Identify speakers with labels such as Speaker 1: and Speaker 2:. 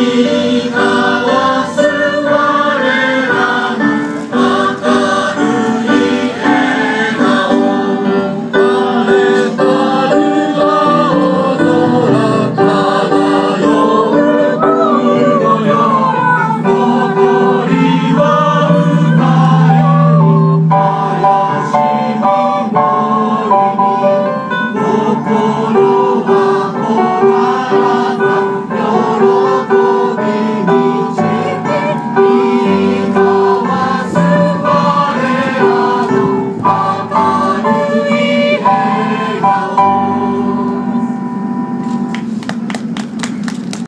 Speaker 1: you.